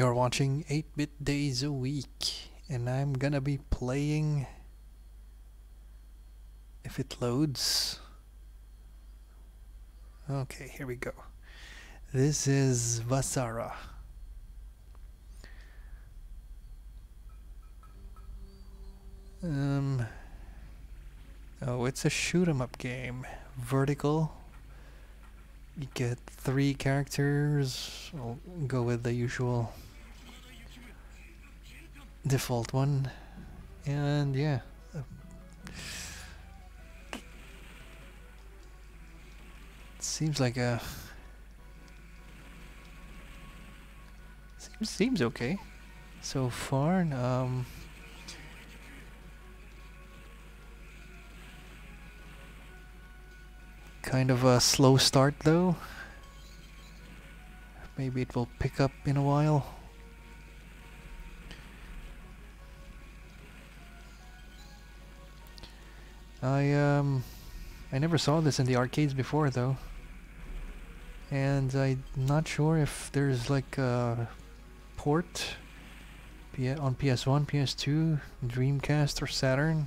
You're watching 8-Bit Days a Week, and I'm gonna be playing... If it loads... Okay, here we go. This is Vasara. Um... Oh, it's a shoot 'em up game. Vertical. You get three characters. I'll go with the usual default one. And yeah. Seems like a seems seems okay so far. Um, kind of a slow start though. Maybe it will pick up in a while. I um I never saw this in the arcades before though. And I'm not sure if there's like a port on PS1, PS2, Dreamcast or Saturn.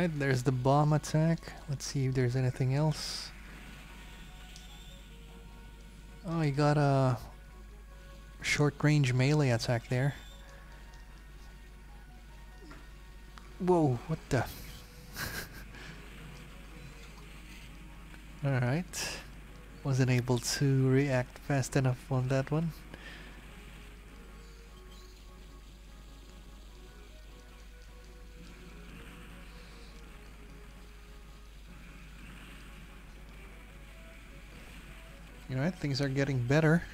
Alright, there's the bomb attack. Let's see if there's anything else. Oh, you got a short range melee attack there. Whoa, what the? Alright. Wasn't able to react fast enough on that one. You know, things are getting better.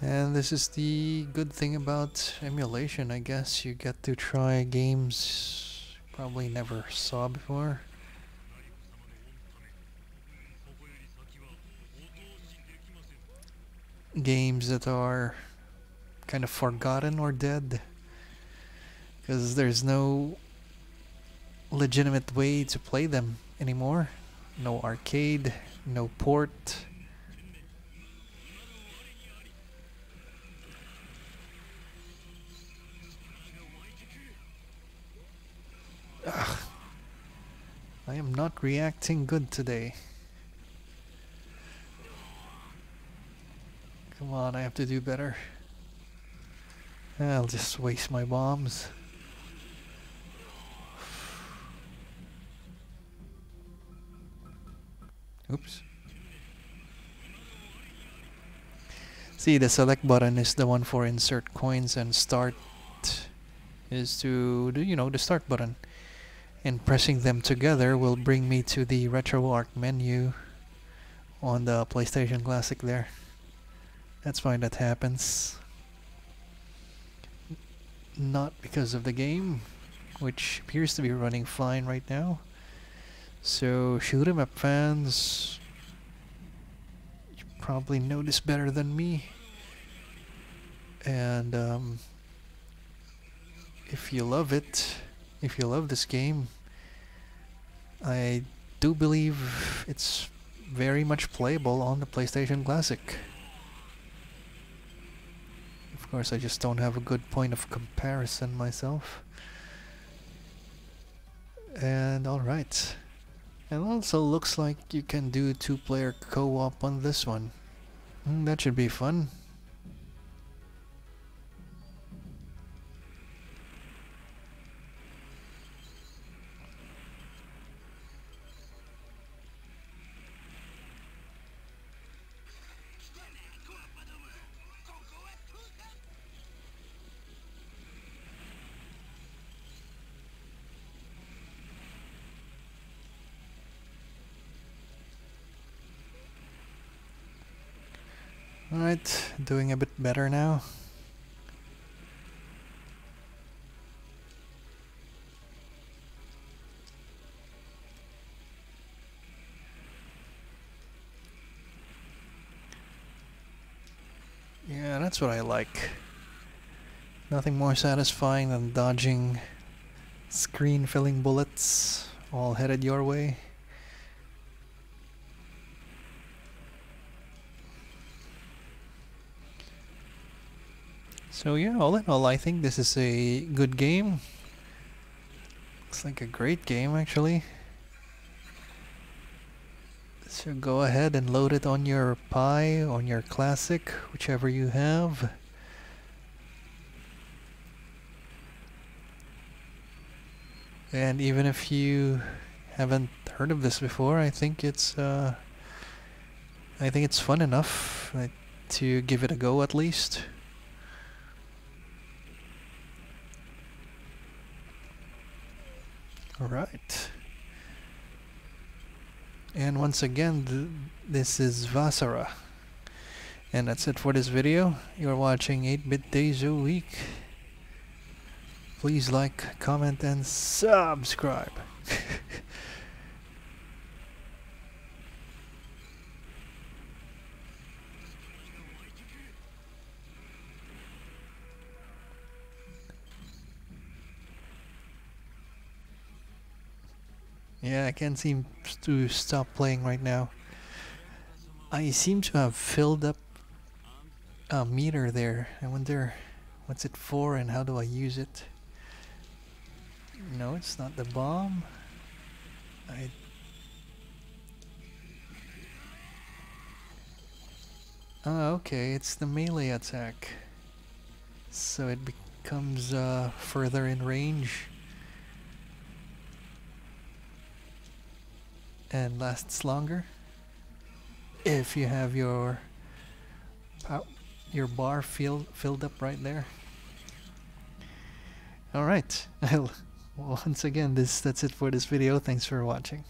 And this is the good thing about emulation, I guess. You get to try games you probably never saw before. Games that are kind of forgotten or dead. Because there's no legitimate way to play them anymore. No arcade no port. Ugh. I am not reacting good today Come on, I have to do better. I'll just waste my bombs. Oops. See, the select button is the one for insert coins and start is to do, you know, the start button. And pressing them together will bring me to the RetroArch menu on the PlayStation Classic there. That's fine, that happens. Not because of the game, which appears to be running fine right now. So, shoot 'em up fans, you probably know this better than me. And um, if you love it, if you love this game, I do believe it's very much playable on the PlayStation Classic. Of course, I just don't have a good point of comparison myself. And alright. And also looks like you can do two-player co-op on this one. Mm, that should be fun. Alright, doing a bit better now. Yeah, that's what I like. Nothing more satisfying than dodging screen filling bullets all headed your way. So yeah, all in all, I think this is a good game. Looks like a great game actually. So go ahead and load it on your Pi, on your Classic, whichever you have. And even if you haven't heard of this before, I think it's uh, I think it's fun enough uh, to give it a go at least. Alright. And once again, th this is Vasara. And that's it for this video. You're watching 8-Bit Days a Week. Please like, comment, and subscribe. yeah, I can't seem to stop playing right now. I seem to have filled up a meter there. I wonder what's it for and how do I use it? No, it's not the bomb. I Oh, okay, it's the melee attack. So it becomes uh, further in range. And lasts longer. If you have your uh, your bar filled filled up right there. Alright. Once again, this that's it for this video. Thanks for watching.